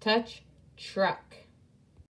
touch truck.